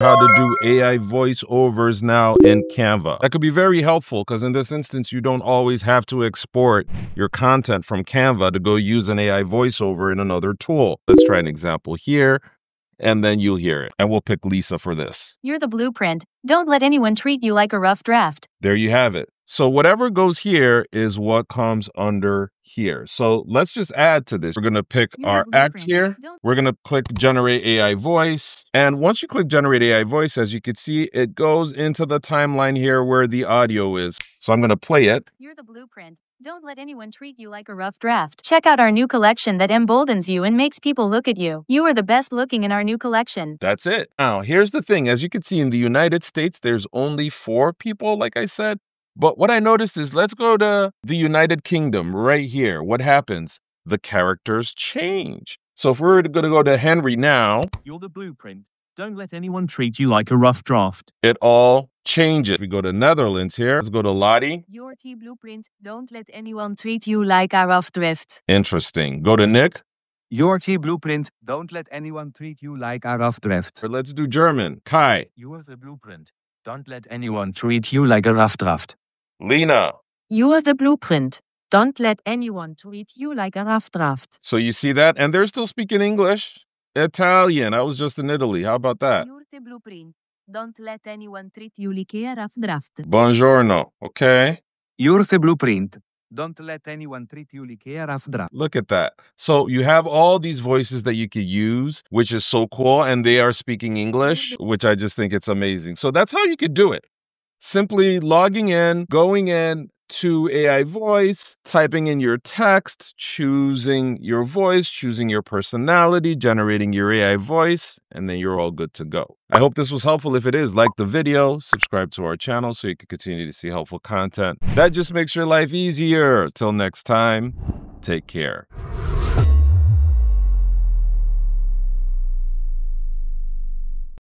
how to do AI voiceovers now in Canva. That could be very helpful because in this instance, you don't always have to export your content from Canva to go use an AI voiceover in another tool. Let's try an example here and then you'll hear it. And we'll pick Lisa for this. You're the blueprint. Don't let anyone treat you like a rough draft. There you have it. So whatever goes here is what comes under here. So let's just add to this. We're going to pick You're our act here. Don't- We're going to click generate AI voice. And once you click generate AI voice, as you can see, it goes into the timeline here where the audio is. So I'm going to play it. You're the blueprint. Don't let anyone treat you like a rough draft. Check out our new collection that emboldens you and makes people look at you. You are the best looking in our new collection. That's it. Now, here's the thing. As you can see in the United States, there's only four people, like I said. But what I noticed is let's go to the United Kingdom right here. What happens? The characters change. So if we we're going to go to Henry now, You're the blueprint. Don't let anyone treat you like a rough draft. it all changes. If we go to Netherlands here, let's go to Lottie. You're the blueprint. Don't let anyone treat you like a rough draft. Interesting. Go to Nick. Your key blueprint. Don't let anyone treat you like a rough draft. Or let's do German. Kai. You are the blueprint. Don't let anyone treat you like a rough draft. Lena. You're the blueprint. Don't let anyone treat you like a rough draft. So you see that? And they're still speaking English. Italian. I was just in Italy. How about that? You're the blueprint. Don't let anyone treat you like a rough draft. Buongiorno. Okay. You're the blueprint. Don't let anyone treat you like a rough draft. Look at that. So you have all these voices that you could use, which is so cool. And they are speaking English, which I just think it's amazing. So that's how you could do it. Simply logging in, going in to AI voice, typing in your text, choosing your voice, choosing your personality, generating your AI voice, and then you're all good to go. I hope this was helpful. If it is, like the video, subscribe to our channel so you can continue to see helpful content. That just makes your life easier. Till next time, take care.